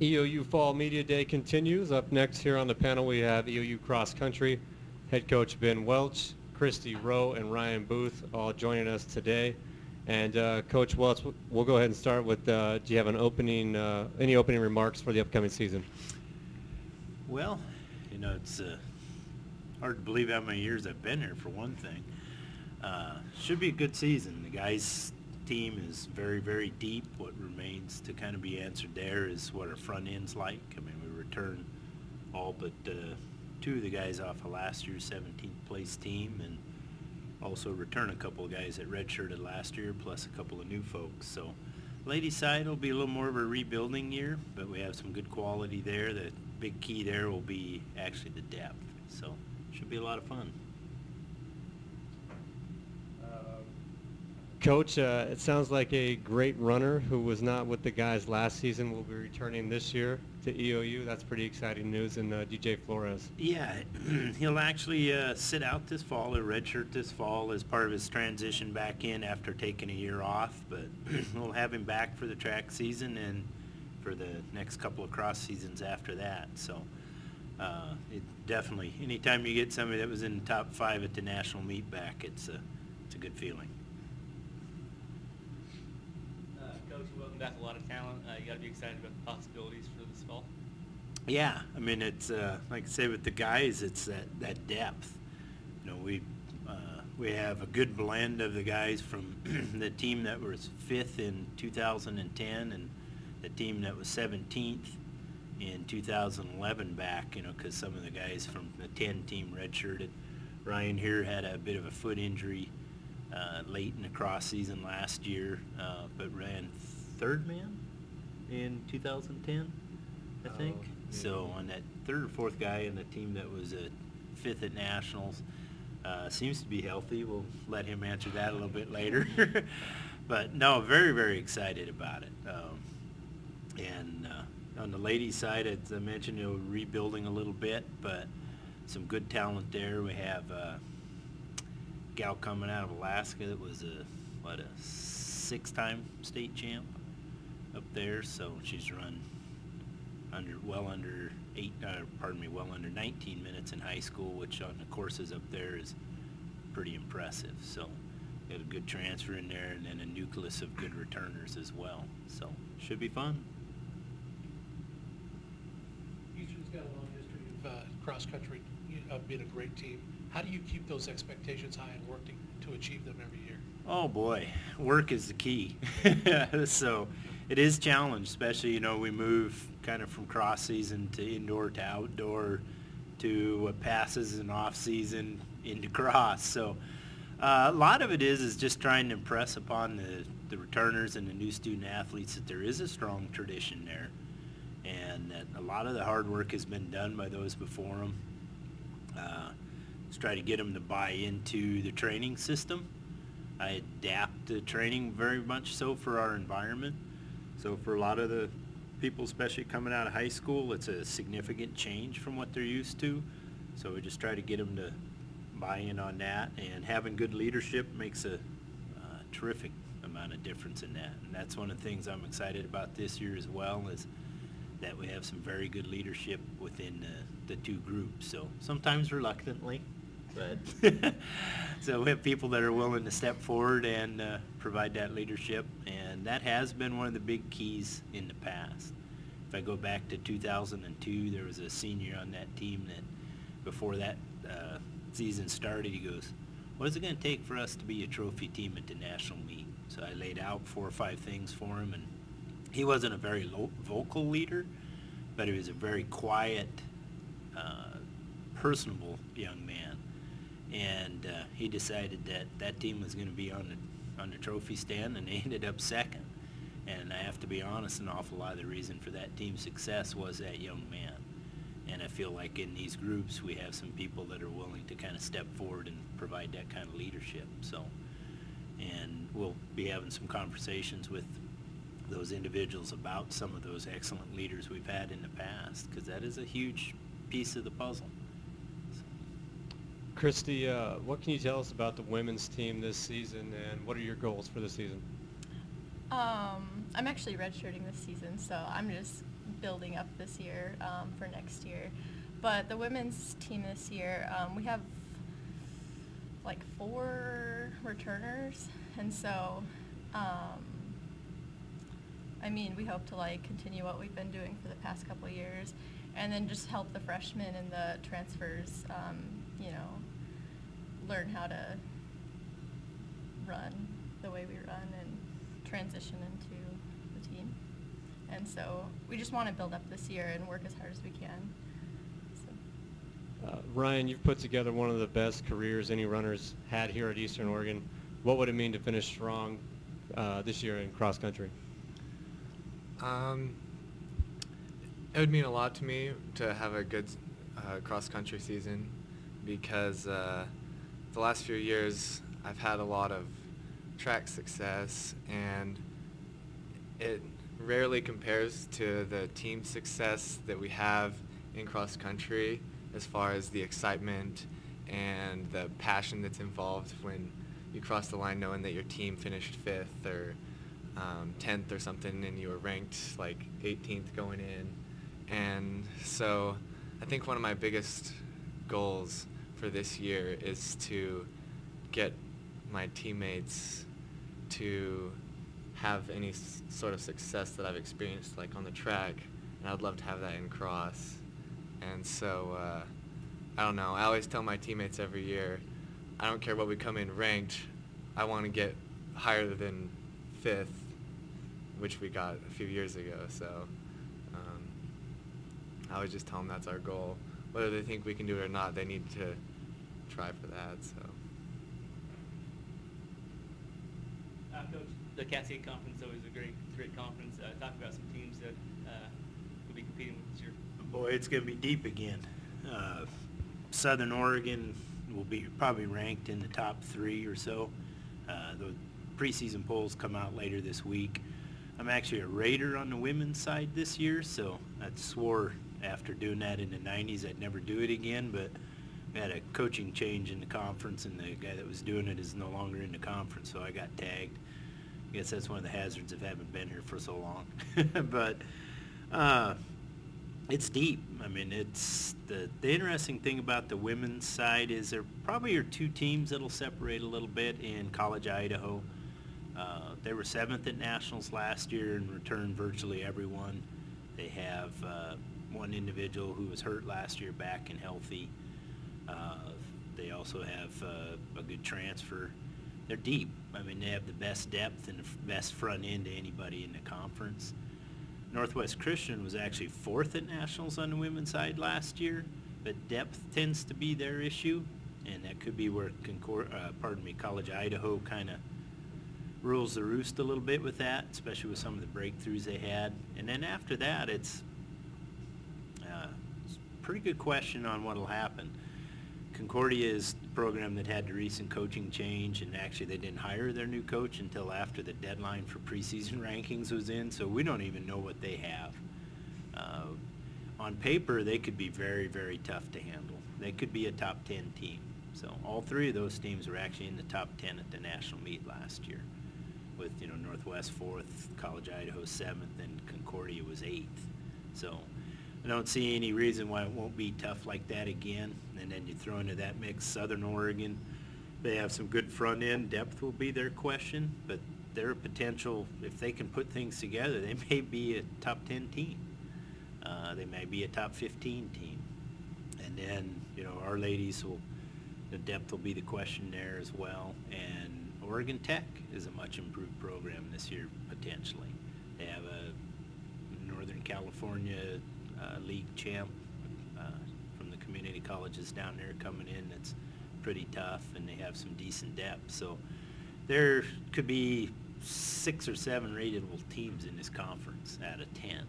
EOU Fall Media Day continues. Up next here on the panel we have EOU Cross Country head coach Ben Welch, Christy Rowe, and Ryan Booth all joining us today. And uh, Coach Welch, we'll go ahead and start with, uh, do you have an opening, uh, any opening remarks for the upcoming season? Well, you know, it's uh, hard to believe how many years I've been here for one thing. Uh, should be a good season. The guys' team is very, very deep. What remains to kind of be answered there is what our front end's like. I mean, we return all but uh, two of the guys off of last year's 17th place team and also return a couple of guys that redshirted last year plus a couple of new folks. So ladies side will be a little more of a rebuilding year, but we have some good quality there. The big key there will be actually the depth. So should be a lot of fun. Coach, uh, it sounds like a great runner who was not with the guys last season will be returning this year to EOU. That's pretty exciting news. And uh, DJ Flores. Yeah, he'll actually uh, sit out this fall, or redshirt this fall as part of his transition back in after taking a year off. But we'll have him back for the track season and for the next couple of cross seasons after that. So uh, it definitely, anytime you get somebody that was in the top five at the national meet back, it's a, it's a good feeling. Back a lot of talent. Uh, you got to be excited about the possibilities for this fall. Yeah, I mean it's uh, like I say with the guys, it's that that depth. You know, we uh, we have a good blend of the guys from the team that was fifth in 2010 and the team that was 17th in 2011 back. You know, because some of the guys from the 10 team redshirted. Ryan here had a bit of a foot injury uh, late in the cross season last year, uh, but ran third man in 2010, I think. Oh, so on that third or fourth guy in the team that was a fifth at nationals, uh, seems to be healthy. We'll let him answer that a little bit later. but no, very very excited about it. Um, and uh, on the ladies' side, as I mentioned, you know, rebuilding a little bit, but some good talent there. We have a gal coming out of Alaska that was a what a six-time state champ up there, so she's run under well under eight, uh, pardon me, well under 19 minutes in high school, which on the courses up there is pretty impressive. So got a good transfer in there, and then a nucleus of good returners as well. So should be fun. Eastern's got a long history of uh, cross country of being a great team. How do you keep those expectations high and work to, to achieve them every year? Oh boy, work is the key. so it is challenge, especially you know we move kind of from cross season to indoor to outdoor to what passes in off season into cross. So uh, a lot of it is is just trying to impress upon the the returners and the new student athletes that there is a strong tradition there, and that a lot of the hard work has been done by those before them. Uh, let's try to get them to buy into the training system. I adapt the training very much so for our environment so for a lot of the people, especially coming out of high school, it's a significant change from what they're used to. So we just try to get them to buy in on that, and having good leadership makes a uh, terrific amount of difference in that. And that's one of the things I'm excited about this year as well is that we have some very good leadership within the, the two groups. So sometimes reluctantly, but so we have people that are willing to step forward and uh, provide that leadership, and that has been one of the big keys in the past. If I go back to 2002, there was a senior on that team that before that uh, season started, he goes, what is it going to take for us to be a trophy team at the national meet? So I laid out four or five things for him, and he wasn't a very vocal leader, but he was a very quiet, uh, personable young man and uh, he decided that that team was going to be on the on the trophy stand, and they ended up second. And I have to be honest, an awful lot of the reason for that team's success was that young man. And I feel like in these groups we have some people that are willing to kind of step forward and provide that kind of leadership. So, and we'll be having some conversations with those individuals about some of those excellent leaders we've had in the past, because that is a huge piece of the puzzle. Christy, uh, what can you tell us about the women's team this season, and what are your goals for the season? Um, I'm actually redshirting this season, so I'm just building up this year um, for next year. But the women's team this year, um, we have like four returners, and so um, I mean, we hope to like continue what we've been doing for the past couple years, and then just help the freshmen and the transfers, um, you know, learn how to run the way we run and transition into the team. And so we just want to build up this year and work as hard as we can. So. Uh, Ryan, you've put together one of the best careers any runners had here at Eastern Oregon. What would it mean to finish strong uh, this year in cross country? Um, it would mean a lot to me to have a good uh, cross country season because uh, the last few years I've had a lot of track success and it rarely compares to the team success that we have in cross country as far as the excitement and the passion that's involved when you cross the line knowing that your team finished fifth or um, 10th or something and you were ranked like 18th going in. And so I think one of my biggest goals for this year is to get my teammates to have any sort of success that I've experienced like on the track and I'd love to have that in cross. And so uh, I don't know. I always tell my teammates every year, I don't care what we come in ranked. I want to get higher than fifth, which we got a few years ago. So um, I always just tell them that's our goal. Whether they think we can do it or not, they need to try for that. So. Uh, Coach, the Cascade Conference is always a great, great conference. Uh, talk about some teams that uh, will be competing with this year. Boy, it's going to be deep again. Uh, Southern Oregon will be probably ranked in the top three or so. Uh, the preseason polls come out later this week. I'm actually a rater on the women's side this year, so I swore after doing that in the 90s I'd never do it again, but we had a coaching change in the conference, and the guy that was doing it is no longer in the conference, so I got tagged. I guess that's one of the hazards of having been here for so long. but uh, it's deep. I mean, it's the the interesting thing about the women's side is there probably are two teams that'll separate a little bit in College Idaho. Uh, they were seventh at nationals last year and returned virtually everyone. They have uh, one individual who was hurt last year back and healthy. Uh, they also have uh, a good transfer. They're deep. I mean, they have the best depth and the best front end to anybody in the conference. Northwest Christian was actually fourth at nationals on the women's side last year, but depth tends to be their issue, and that could be where Concord, uh, pardon me, College Idaho kind of rules the roost a little bit with that, especially with some of the breakthroughs they had. And then after that, it's, pretty good question on what'll happen. Concordia is the program that had the recent coaching change, and actually they didn't hire their new coach until after the deadline for preseason rankings was in, so we don't even know what they have. Uh, on paper, they could be very, very tough to handle. They could be a top 10 team. So all three of those teams were actually in the top 10 at the national meet last year, with you know Northwest fourth, College Idaho seventh, and Concordia was eighth. So I don't see any reason why it won't be tough like that again. And then you throw into that mix Southern Oregon. They have some good front end. Depth will be their question, but their potential, if they can put things together, they may be a top 10 team. Uh, they may be a top 15 team. And then, you know, our ladies will, the depth will be the question there as well. And Oregon Tech is a much improved program this year, potentially. They have a Northern California uh, league champ uh, from the community colleges down there coming in that's pretty tough, and they have some decent depth. So there could be six or seven rateable teams in this conference out of 10.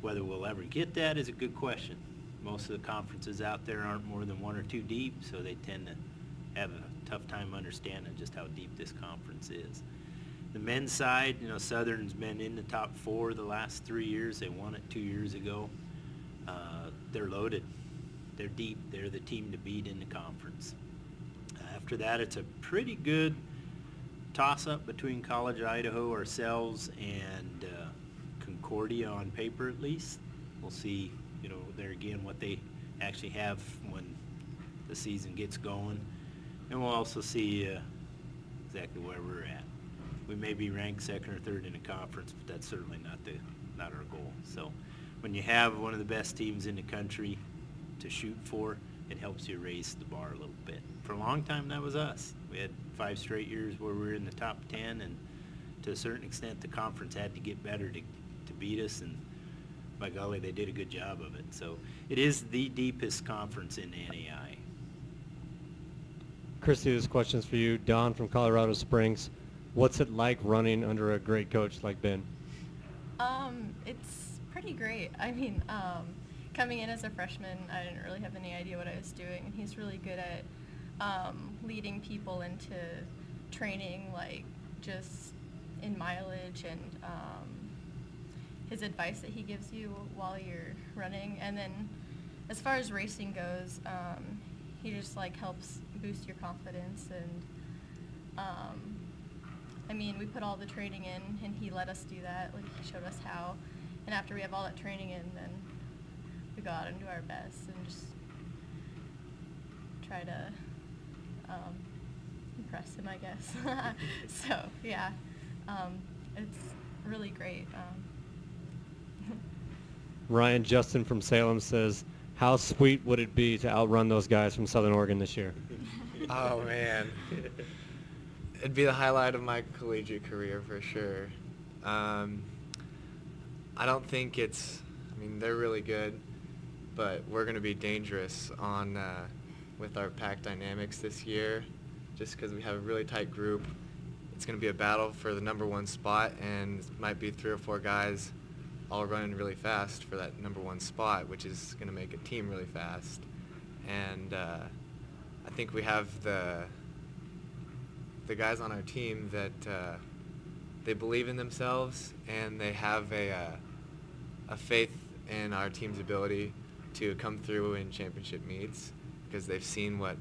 Whether we'll ever get that is a good question. Most of the conferences out there aren't more than one or two deep, so they tend to have a tough time understanding just how deep this conference is. The men's side, you know, Southern's been in the top four the last three years. They won it two years ago. Uh, they're loaded. They're deep. They're the team to beat in the conference. After that, it's a pretty good toss-up between College Idaho, ourselves, and uh, Concordia on paper at least. We'll see, you know, there again what they actually have when the season gets going. And we'll also see uh, exactly where we're at. We may be ranked second or third in the conference, but that's certainly not the not our goal. So when you have one of the best teams in the country to shoot for, it helps you raise the bar a little bit. For a long time, that was us. We had five straight years where we were in the top 10, and to a certain extent, the conference had to get better to, to beat us, and by golly, they did a good job of it. So it is the deepest conference in NAI. Christy, this question's for you. Don from Colorado Springs. What's it like running under a great coach like Ben? Um, it's pretty great. I mean, um, coming in as a freshman, I didn't really have any idea what I was doing, and he's really good at um, leading people into training, like just in mileage and um, his advice that he gives you while you're running. And then as far as racing goes, um, he just like helps boost your confidence and um, I mean, we put all the training in, and he let us do that. Like he showed us how, and after we have all that training in, then we go out and do our best and just try to um, impress him, I guess. so yeah, um, it's really great. Um, Ryan Justin from Salem says, how sweet would it be to outrun those guys from Southern Oregon this year? oh man, it'd be the highlight of my collegiate career for sure. Um, I don't think it's. I mean, they're really good, but we're going to be dangerous on uh, with our pack dynamics this year, just because we have a really tight group. It's going to be a battle for the number one spot, and it might be three or four guys all running really fast for that number one spot, which is going to make a team really fast. And uh, I think we have the the guys on our team that uh, they believe in themselves and they have a uh, a faith in our team's ability to come through in championship meets because they've seen what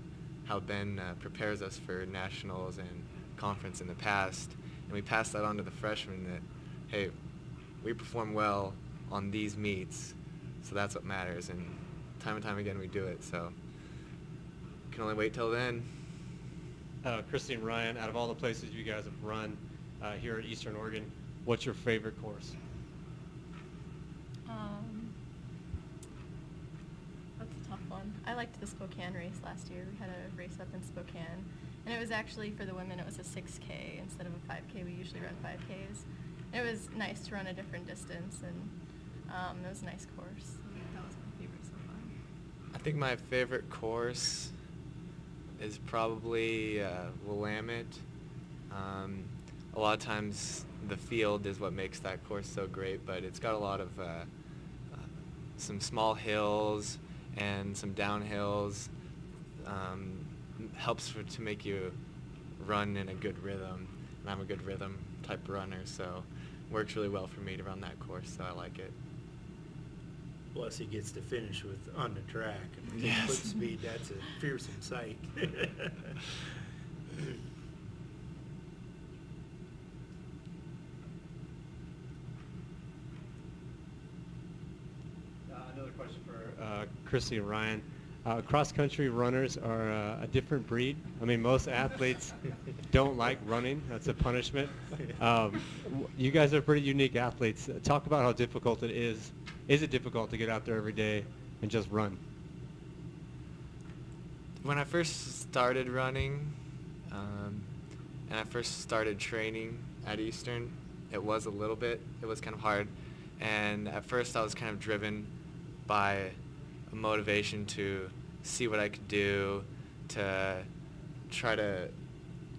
how Ben uh, prepares us for nationals and conference in the past, and we pass that on to the freshmen that hey, we perform well on these meets, so that's what matters, and time and time again we do it. So can only wait till then. Uh, Christy and Ryan, out of all the places you guys have run uh, here at Eastern Oregon, what's your favorite course? um, that's a tough one. I liked the Spokane race last year. We had a race up in Spokane, and it was actually for the women. It was a 6K instead of a 5K. We usually run 5Ks. It was nice to run a different distance, and um, it was a nice course. That was my favorite so far. I think my favorite course is probably uh, Willamette. Um, a lot of times the field is what makes that course so great, but it's got a lot of uh, uh, some small hills and some downhills. Um, helps for, to make you run in a good rhythm. And I'm a good rhythm type runner, so works really well for me to run that course, so I like it. Plus, he gets to finish with on the track. And Yes. Foot speed, that's a fearsome sight. another question for uh, Christy and Ryan. Uh, cross-country runners are uh, a different breed. I mean, most athletes don't like running. That's a punishment. Um, you guys are pretty unique athletes. Uh, Talk about how difficult it is. Is it difficult to get out there every day and just run? When I first started running, um, and I first started training at Eastern, it was a little bit, it was kind of hard. And at first I was kind of driven by a motivation to see what I could do, to try to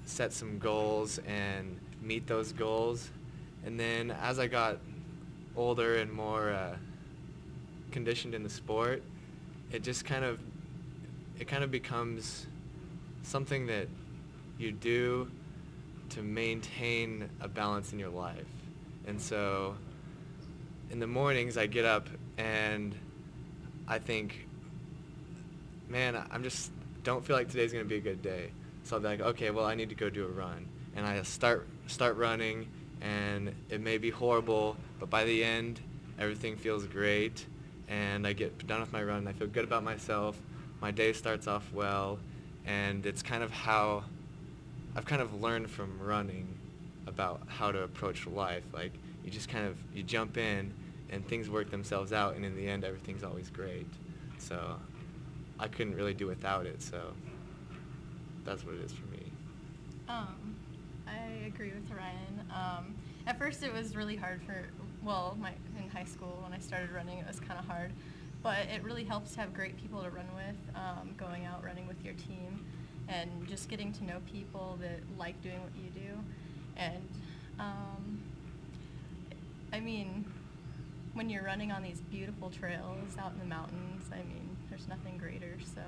set some goals and meet those goals. And then as I got older and more uh, conditioned in the sport, it just kind of it kind of becomes something that you do to maintain a balance in your life. And so in the mornings I get up and I think, man, I'm just don't feel like today's going to be a good day. So I'll be like, okay, well, I need to go do a run. And I start start running and it may be horrible but by the end, everything feels great, and I get done with my run. I feel good about myself. My day starts off well, and it's kind of how I've kind of learned from running about how to approach life. Like you just kind of you jump in, and things work themselves out, and in the end, everything's always great. So I couldn't really do without it. So that's what it is for me. Um, I agree with Ryan. Um, at first, it was really hard for well, my in high school when I started running, it was kind of hard, but it really helps to have great people to run with. Um, going out running with your team, and just getting to know people that like doing what you do, and um, I mean, when you're running on these beautiful trails out in the mountains, I mean, there's nothing greater. So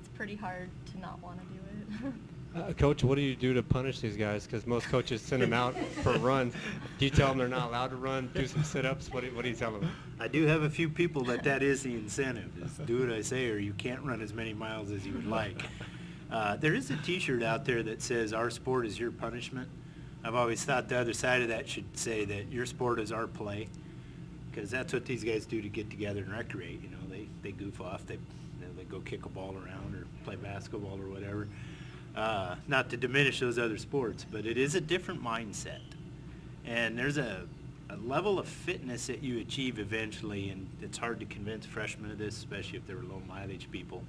it's pretty hard to not want to do it. Uh, Coach, what do you do to punish these guys? Because most coaches send them out for runs. Do you tell them they're not allowed to run, do some sit-ups? What do, what do you tell them? I do have a few people that that is the incentive, is do what I say or you can't run as many miles as you would like. Uh, there is a t-shirt out there that says, our sport is your punishment. I've always thought the other side of that should say that your sport is our play. Because that's what these guys do to get together and recreate, you know, they, they goof off, they, you know, they go kick a ball around or play basketball or whatever. Uh, not to diminish those other sports, but it is a different mindset. And there's a, a level of fitness that you achieve eventually, and it's hard to convince freshmen of this, especially if they're low mileage people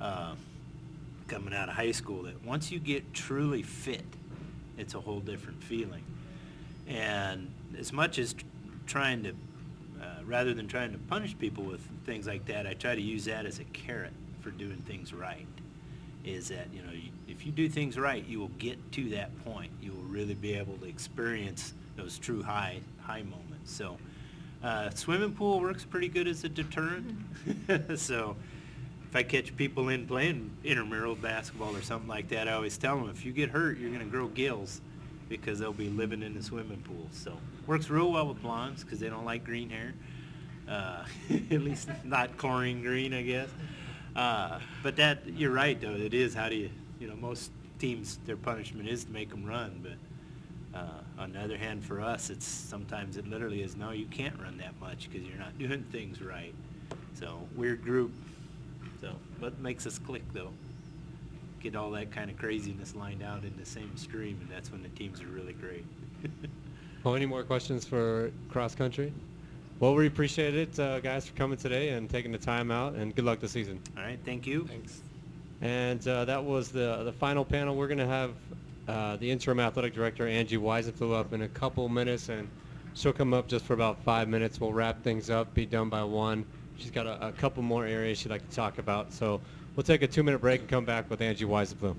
uh, coming out of high school, that once you get truly fit, it's a whole different feeling. And as much as tr- trying to, uh, rather than trying to punish people with things like that, I try to use that as a carrot for doing things right is that you know you, if you do things right, you will get to that point. You will really be able to experience those true high high moments. So, uh, swimming pool works pretty good as a deterrent. so, if I catch people in playing intramural basketball or something like that, I always tell them if you get hurt, you're going to grow gills because they'll be living in the swimming pool. So, works real well with blondes because they don't like green hair. Uh, at least not chlorine green, I guess. Uh, but that, you're right, though. It is how do you, you know, most teams, their punishment is to make them run. But uh, on the other hand, for us, it's sometimes it literally is, no, you can't run that much because you're not doing things right. So weird group. So, what makes us click, though? Get all that kind of craziness lined out in the same stream, and that's when the teams are really great. Well, any more questions for cross country? Well, we appreciate it, uh, guys, for coming today and taking the time out, and good luck this season. all right, thank you. Thanks. And uh, that was the the final panel. We're going to have uh, the interim athletic director, Angie Weisenfeld, up in a couple minutes, and she'll come up just for about five minutes. We'll wrap things up, be done by one. She's got a, a couple more areas she'd like to talk about. So we'll take a two-minute break and come back with Angie Weisenfeld.